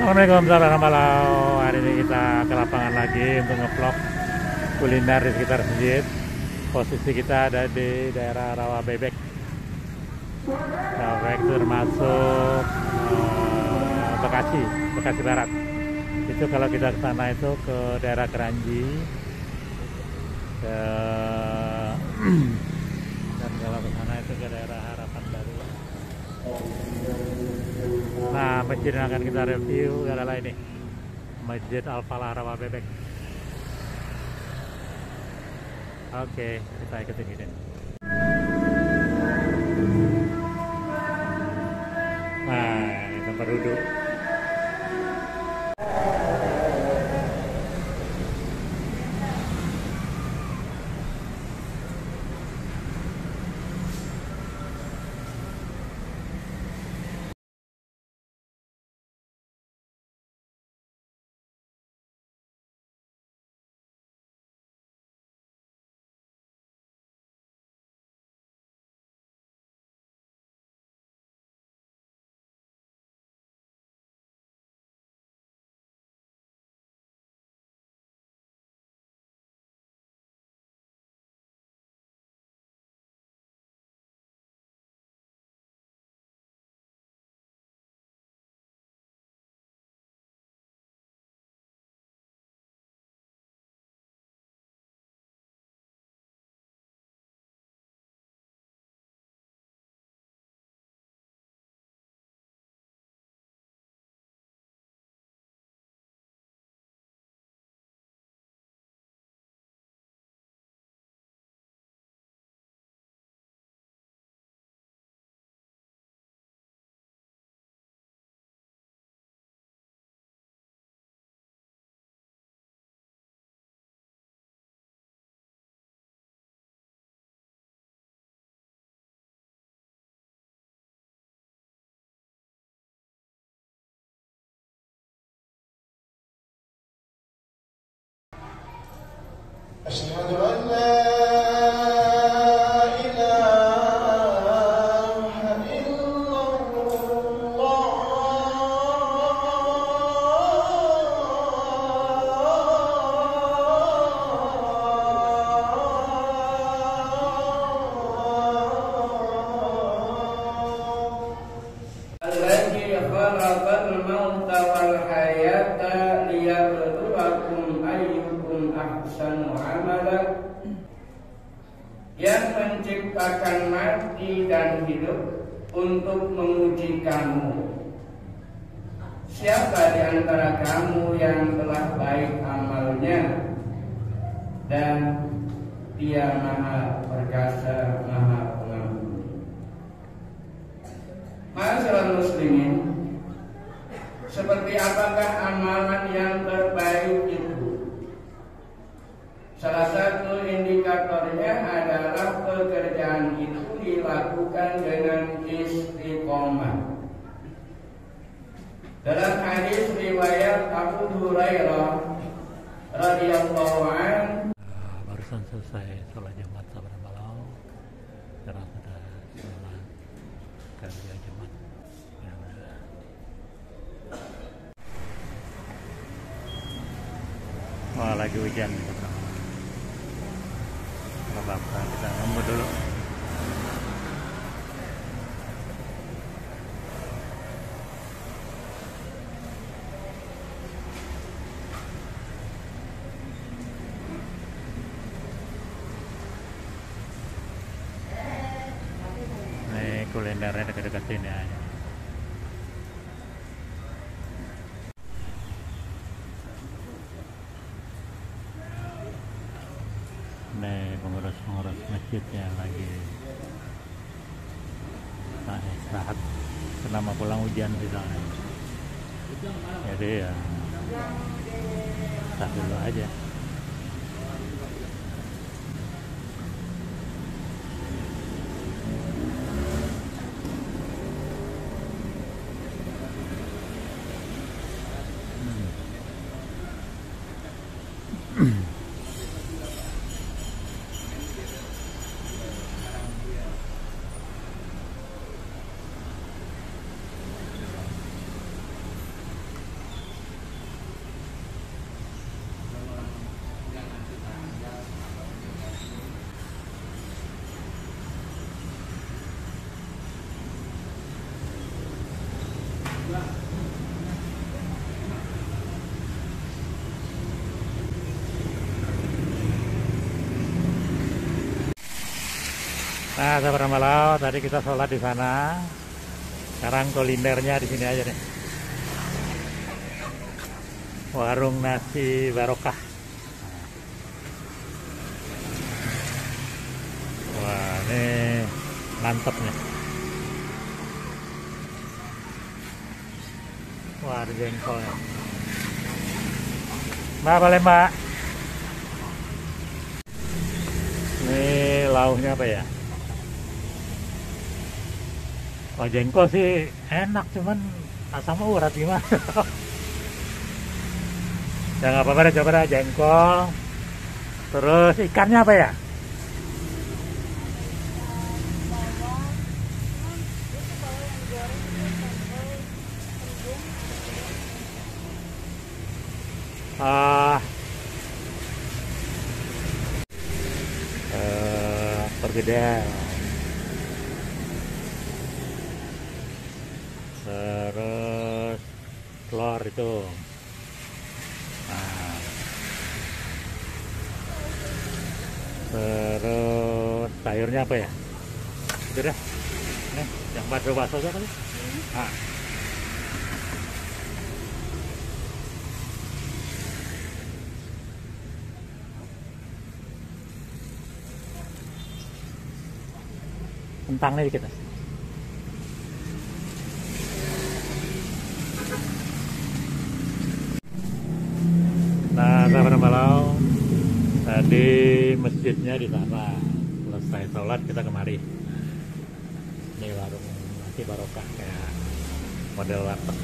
Assalamualaikum saudara malau Hari ini kita ke lapangan lagi untuk ngevlog kuliner di sekitar masjid. Posisi kita ada di daerah Rawa Bebek. Rawa Bebek termasuk uh, Bekasi, Bekasi Barat. Itu kalau kita ke sana itu ke daerah Keranji. Ke dan kalau ke sana itu ke daerah Nah, masjid yang akan kita review adalah ini. Masjid Al-Falah Rawa Bebek. Oke, kita ikutin ini. أشهد أن لا الذي خلق الموت والحياة ahsan amala yang menciptakan mati dan hidup untuk menguji kamu. Siapa di antara kamu yang telah baik amalnya dan dia maha perkasa, maha pengampun. Masalah muslimin dilakukan dengan istiqomah Dalam hadis riwayat Abu Hurairah radhiyallahu an Nah, barusan selesai sholat Jumat saudara malau. Sekarang sudah sholat kerja Jumat. Ya. Wah, lagi hujan nih saudara malau. Nggak apa-apa, kita ngemut dulu. Ini kulinernya dekat-dekat sini aja. Ini pengurus-pengurus masjid yang lagi nah, istirahat selama pulang hujan di sana. Jadi ya start dulu aja. Nah, sahabat tadi kita sholat di sana. Sekarang kulinernya di sini aja nih. Warung nasi barokah. Wah, ini mantep nih. Wah, ada jengkolnya. Mbak, boleh mbak? Ini lauknya apa ya? Oh jengkol sih enak cuman asam urat gimana? ya nggak apa-apa deh coba deh jengkol. Terus ikannya apa ya? Ah, eh, pergedel. Terus telur itu. Nah. Terus sayurnya apa ya? Itu deh. Nih, yang bakso-bakso aja kali. Nah. Kentangnya dikit. Mas. Nah, sahabat Malau, tadi masjidnya di sana. Selesai sholat kita kemari. Ini warung nasi barokah kayak model warteg.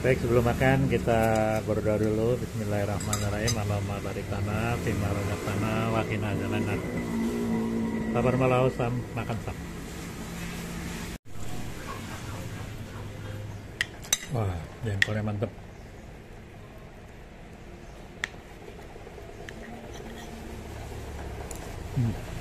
Baik sebelum makan kita berdoa dulu Bismillahirrahmanirrahim Allahumma barik lana Fima razaqtana wa qina azabannar Sabar malau sam makan sam Wah, jengkolnya mantep. Hmm.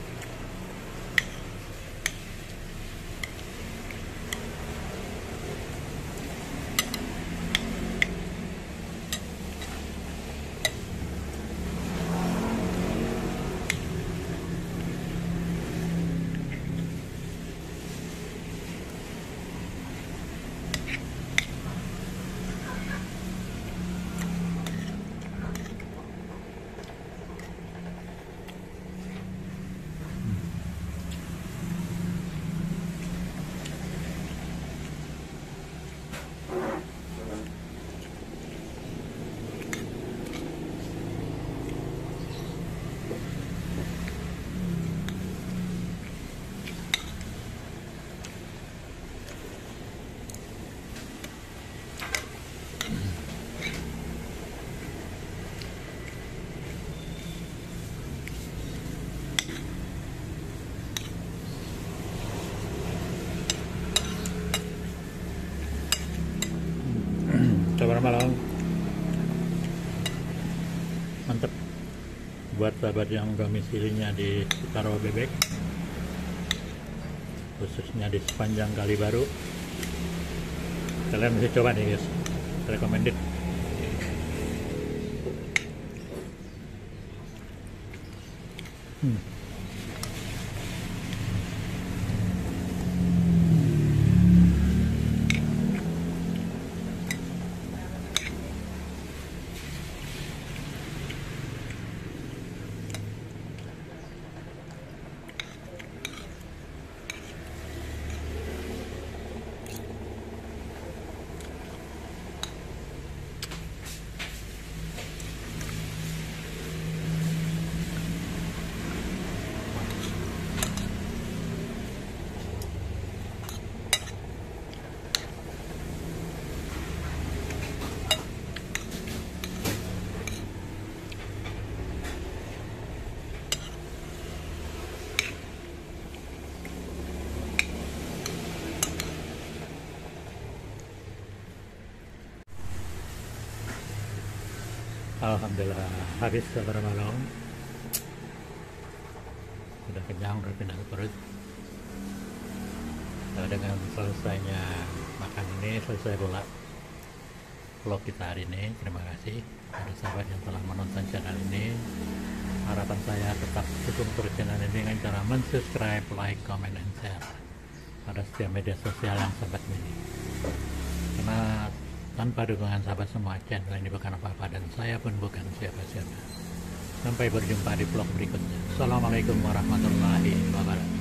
Coba malam. Mantep. Buat sahabat yang domisilinya di Taro Bebek khususnya di sepanjang kali baru. Kalian mesti coba nih guys. Recommended. Hmm. Alhamdulillah habis saudara malam sudah kenyang udah pindah ke perut Nah, dengan selesainya makan ini selesai pula vlog kita hari ini. Terima kasih pada sahabat yang telah menonton channel ini. Harapan saya tetap dukung terus channel ini dengan cara mensubscribe, like, comment, and share pada setiap media sosial yang sahabat miliki. Karena tanpa dukungan sahabat semua channel ini bukan apa-apa dan saya pun bukan siapa-siapa. Sampai berjumpa di vlog berikutnya. Assalamualaikum warahmatullahi wabarakatuh.